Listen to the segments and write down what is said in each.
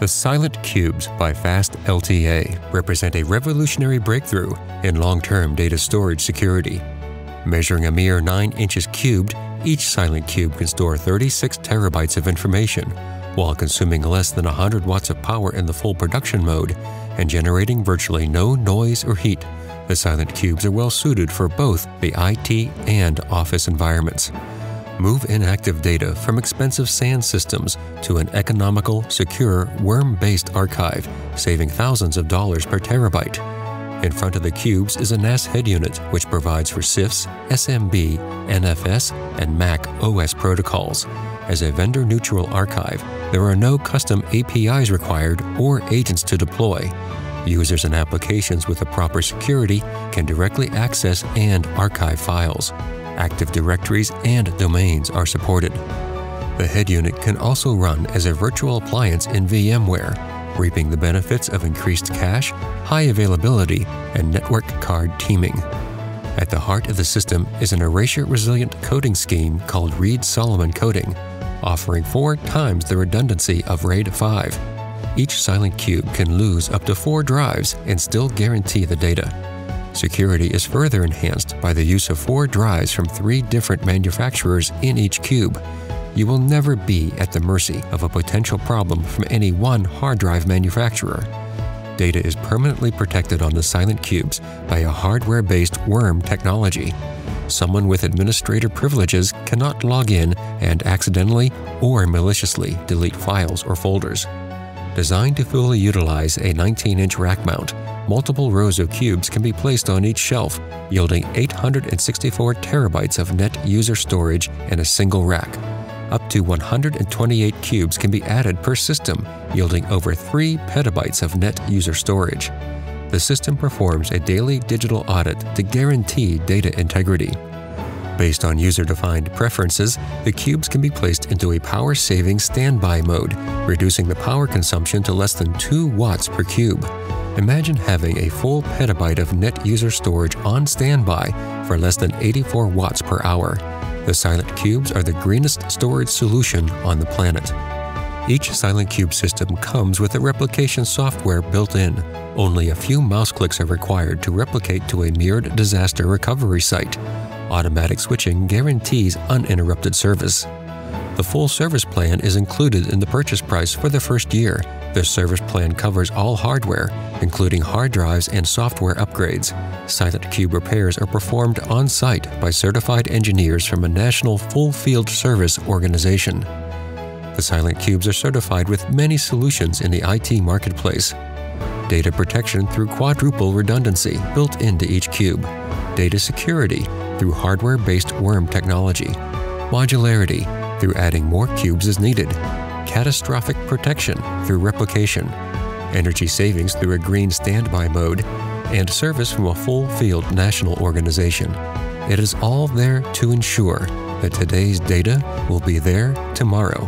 The Silent Cubes by Fast LTA represent a revolutionary breakthrough in long term data storage security. Measuring a mere 9 inches cubed, each Silent Cube can store 36 terabytes of information while consuming less than 100 watts of power in the full production mode and generating virtually no noise or heat. The Silent Cubes are well suited for both the IT and office environments move inactive data from expensive SAN systems to an economical, secure, worm-based archive, saving thousands of dollars per terabyte. In front of the cubes is a NAS head unit, which provides for CIFS, SMB, NFS, and Mac OS protocols. As a vendor-neutral archive, there are no custom APIs required or agents to deploy. Users and applications with the proper security can directly access and archive files. Active Directories and domains are supported. The head unit can also run as a virtual appliance in VMware, reaping the benefits of increased cache, high availability, and network card teaming. At the heart of the system is an erasure-resilient coding scheme called Reed-Solomon coding, offering four times the redundancy of RAID 5. Each silent cube can lose up to four drives and still guarantee the data. Security is further enhanced by the use of four drives from three different manufacturers in each cube. You will never be at the mercy of a potential problem from any one hard drive manufacturer. Data is permanently protected on the silent cubes by a hardware-based worm technology. Someone with administrator privileges cannot log in and accidentally or maliciously delete files or folders. Designed to fully utilize a 19-inch rack mount, multiple rows of cubes can be placed on each shelf, yielding 864 terabytes of net user storage in a single rack. Up to 128 cubes can be added per system, yielding over 3 petabytes of net user storage. The system performs a daily digital audit to guarantee data integrity. Based on user-defined preferences, the cubes can be placed into a power-saving standby mode, reducing the power consumption to less than 2 watts per cube. Imagine having a full petabyte of net user storage on standby for less than 84 watts per hour. The Silent Cubes are the greenest storage solution on the planet. Each Silent Cube system comes with a replication software built in. Only a few mouse clicks are required to replicate to a mirrored disaster recovery site. Automatic switching guarantees uninterrupted service. The full service plan is included in the purchase price for the first year. The service plan covers all hardware, including hard drives and software upgrades. Silent Cube repairs are performed on site by certified engineers from a national full field service organization. The Silent Cubes are certified with many solutions in the IT marketplace. Data protection through quadruple redundancy built into each cube. Data security through hardware based worm technology. Modularity through adding more cubes as needed. Catastrophic protection through replication energy savings through a green standby mode, and service from a full field national organization. It is all there to ensure that today's data will be there tomorrow.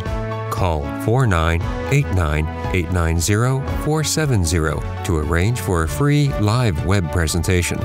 Call 4989 890 470 to arrange for a free live web presentation.